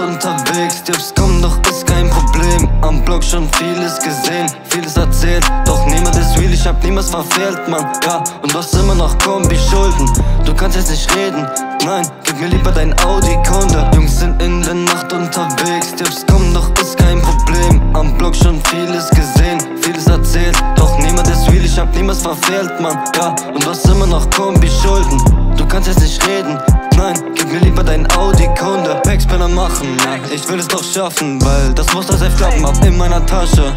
Nacht unterwegs, Tipps kommen, doch ist kein Problem. Am Blog schon vieles gesehen, vieles erzählt, doch niemand ist real, ich hab niemals verfehlt, Mann. Ja, und du hast immer noch Kombi-Schulden, du kannst jetzt nicht reden, nein, gib mir lieber dein Audi-Kunde. Jungs sind in der Nacht unterwegs, Tipps kommen, doch ist kein Problem. Am Blog schon vieles gesehen, vieles erzählt, doch niemand ist real, ich hab niemals verfehlt, Mann. Ja, und du hast immer noch Kombi-Schulden, du kannst jetzt nicht reden, nein, gib mir lieber dein Audi-Kunde. Backspinner machen, ja, ich will es doch schaffen, weil das Muster safe klappen, hab in meiner Tasche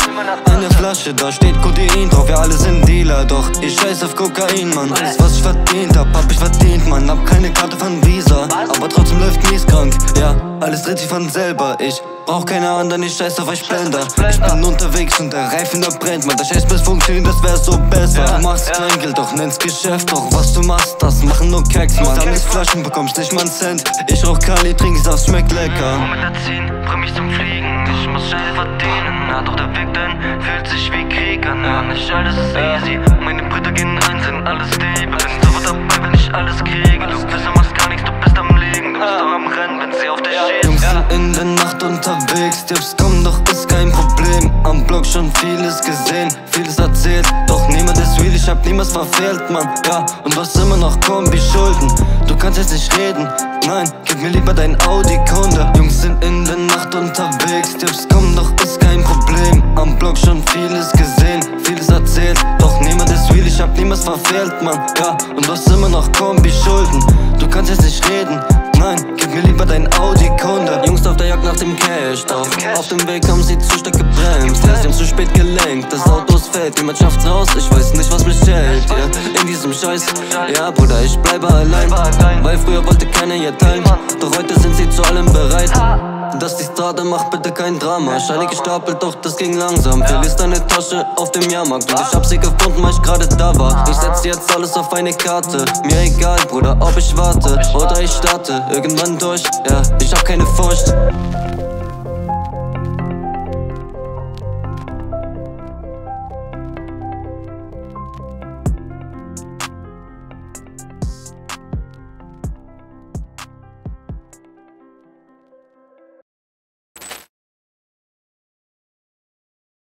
eine Flasche, da steht Codein drauf, wir alle sind Dealer, doch ich scheiß auf Kokain, Mann. Alles was ich verdient hab, hab ich verdient, Mann, hab keine Karte von Visa, aber trotzdem läuft mies krank, ja, alles dreht sich von selber, ich brauch keine anderen, ich scheiß auf euch Blender. Ich bin unterwegs und der Reifen der brennt, man, der Scheiß bis funktioniert, das wär so besser. Du machst kein Geld, doch nennst Geschäft, doch was du machst, das machen nur Keks, man. Sammelst Flaschen, bekommst nicht mal einen Cent, ich rauch Kali, trink Saft, schmeckt lecker. Komm mit der 10, bring mich zum Fliegen. Ich muss schnell verdienen. Na, doch der Weg dahin fühlt sich wie Krieg an. Ja, nicht alles ist easy. Meine Brüder gehen rein, sind alles Diebe. Bin sofort dabei, wenn ich alles kriege. Du bist, du machst gar nichts, du bist am Liegen. Du bist doch am Rennen, wenn sie auf dich schießt. In der Nacht unterwegs, Tipps kommen, doch ist kein Problem. Am Blog schon vieles gesehen, vieles erzählt, doch niemand ist real, ich hab niemals verfehlt, Mann. Ja, und hast immer noch Kombi-Schulden, du kannst jetzt nicht reden, nein, gib mir lieber dein Audi-Kunde. Jungs sind in der Nacht unterwegs, Tipps kommen, doch ist kein Problem. Am Blog schon vieles gesehen, vieles erzählt, doch niemand ist real, ich hab niemals verfehlt, Mann. Ja, und hast immer noch Kombi-Schulden, Cash, doch auf dem Weg haben sie zu stark gebremst. Ja, sie haben zu spät gelenkt, das Auto ist fett, niemand schafft's raus, ich weiß nicht, was mich hält. Ja, in diesem Scheiß, ja, Bruder, ich bleibe allein. Weil früher wollte keiner hier teilen, doch heute sind sie zu allem bereit. Dass die Strade macht bitte kein Drama. Scheine gestapelt, doch das ging langsam. Verlierst deine Tasche auf dem Jahrmarkt. Und ich hab sie gefunden, weil ich gerade da war. Ich setz jetzt alles auf eine Karte. Mir egal, Bruder, ob ich warte oder ich starte. Irgendwann durch, ja, ich hab keine Furcht.